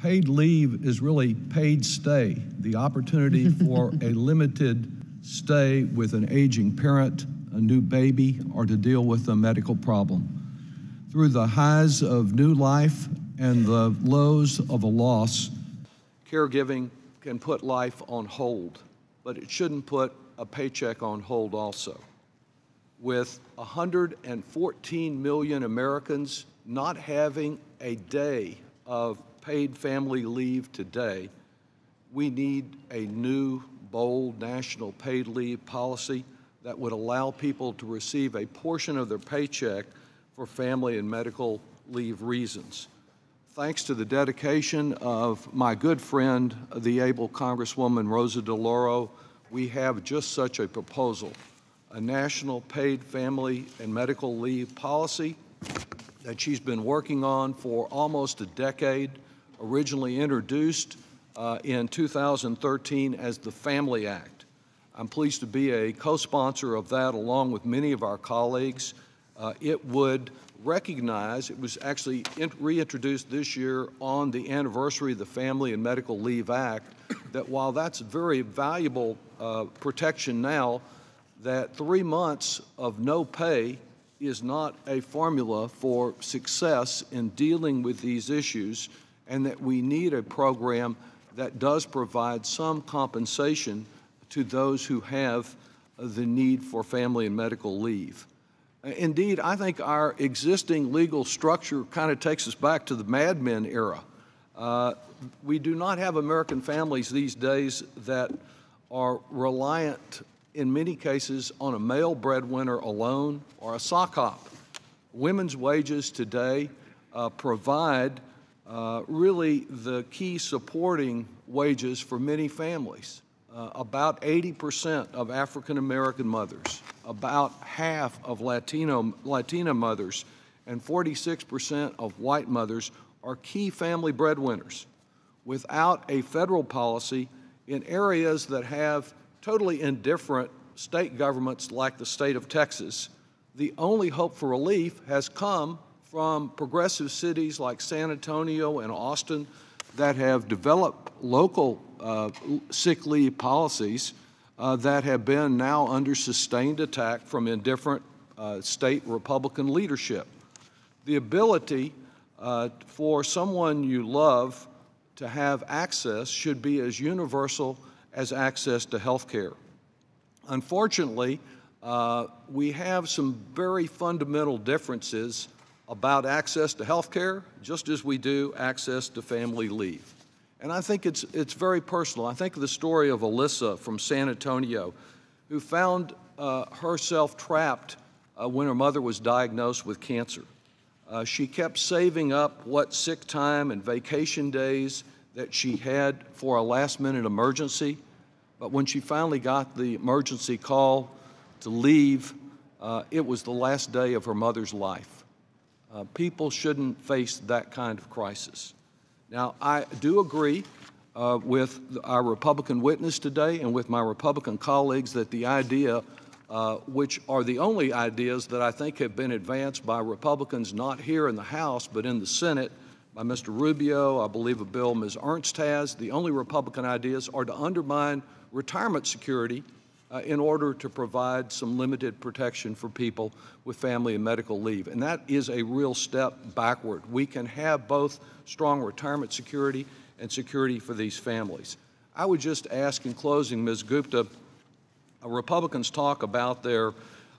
Paid leave is really paid stay, the opportunity for a limited stay with an aging parent, a new baby, or to deal with a medical problem. Through the highs of new life and the lows of a loss, caregiving can put life on hold, but it shouldn't put a paycheck on hold also. With 114 million Americans not having a day of paid family leave today, we need a new, bold national paid leave policy that would allow people to receive a portion of their paycheck for family and medical leave reasons. Thanks to the dedication of my good friend, the able Congresswoman Rosa DeLauro, we have just such a proposal, a national paid family and medical leave policy that she's been working on for almost a decade originally introduced uh, in 2013 as the Family Act. I'm pleased to be a co-sponsor of that along with many of our colleagues. Uh, it would recognize, it was actually reintroduced this year on the anniversary of the Family and Medical Leave Act, that while that's very valuable uh, protection now, that three months of no pay is not a formula for success in dealing with these issues and that we need a program that does provide some compensation to those who have the need for family and medical leave. Indeed, I think our existing legal structure kind of takes us back to the Mad Men era. Uh, we do not have American families these days that are reliant, in many cases, on a male breadwinner alone or a sock hop. Women's wages today uh, provide uh, really the key supporting wages for many families. Uh, about 80% of African American mothers, about half of Latino, Latina mothers, and 46% of white mothers are key family breadwinners. Without a federal policy in areas that have totally indifferent state governments like the state of Texas, the only hope for relief has come from progressive cities like San Antonio and Austin that have developed local uh, sick leave policies uh, that have been now under sustained attack from indifferent uh, state Republican leadership. The ability uh, for someone you love to have access should be as universal as access to health care. Unfortunately, uh, we have some very fundamental differences about access to health care, just as we do access to family leave. And I think it's, it's very personal. I think of the story of Alyssa from San Antonio, who found uh, herself trapped uh, when her mother was diagnosed with cancer. Uh, she kept saving up what sick time and vacation days that she had for a last minute emergency. But when she finally got the emergency call to leave, uh, it was the last day of her mother's life. Uh, people shouldn't face that kind of crisis. Now, I do agree uh, with our Republican witness today and with my Republican colleagues that the idea, uh, which are the only ideas that I think have been advanced by Republicans not here in the House but in the Senate, by Mr. Rubio, I believe a bill Ms. Ernst has, the only Republican ideas are to undermine retirement security uh, in order to provide some limited protection for people with family and medical leave. And that is a real step backward. We can have both strong retirement security and security for these families. I would just ask in closing, Ms. Gupta, uh, Republicans talk about their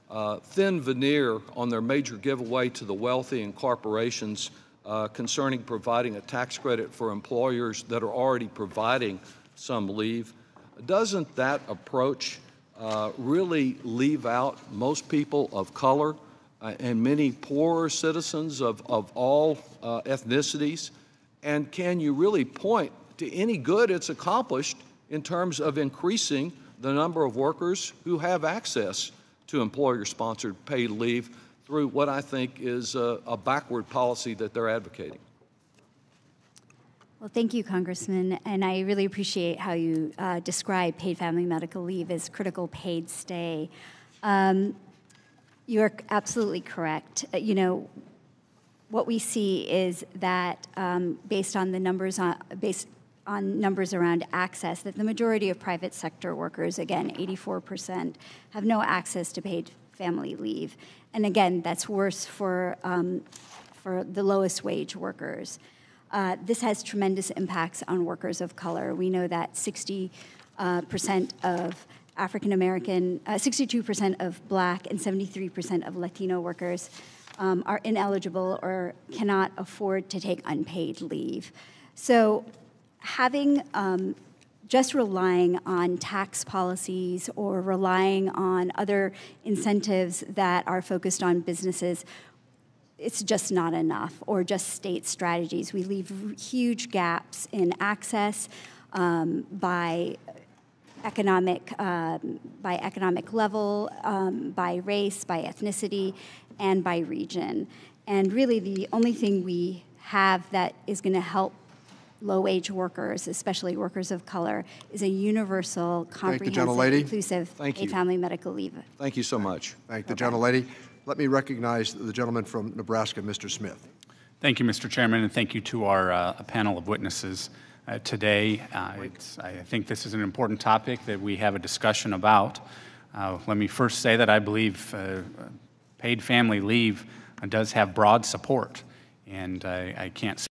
uh, thin veneer on their major giveaway to the wealthy and corporations uh, concerning providing a tax credit for employers that are already providing some leave. Doesn't that approach uh, really leave out most people of color uh, and many poorer citizens of, of all uh, ethnicities? And can you really point to any good it's accomplished in terms of increasing the number of workers who have access to employer sponsored paid leave through what I think is a, a backward policy that they're advocating? Well, thank you, Congressman. And I really appreciate how you uh, describe paid family medical leave as critical paid stay. Um, you're absolutely correct. Uh, you know, what we see is that um, based on the numbers on, based on numbers around access, that the majority of private sector workers, again, 84%, have no access to paid family leave. And again, that's worse for, um, for the lowest wage workers. Uh, this has tremendous impacts on workers of color. We know that 60 uh, percent of African American, uh, 62% of Black, and 73% of Latino workers um, are ineligible or cannot afford to take unpaid leave. So, having um, just relying on tax policies or relying on other incentives that are focused on businesses it's just not enough, or just state strategies. We leave huge gaps in access um, by economic um, by economic level, um, by race, by ethnicity, and by region. And really, the only thing we have that is going to help low-wage workers, especially workers of color, is a universal, comprehensive, gentlelady. inclusive Thank paid you. family medical leave. Thank you so much. Thank the gentlelady. Let me recognize the gentleman from Nebraska, Mr. Smith. Thank you, Mr. Chairman, and thank you to our uh, panel of witnesses uh, today. Uh, I think this is an important topic that we have a discussion about. Uh, Let me first say that I believe uh, paid family leave does have broad support, and I I can't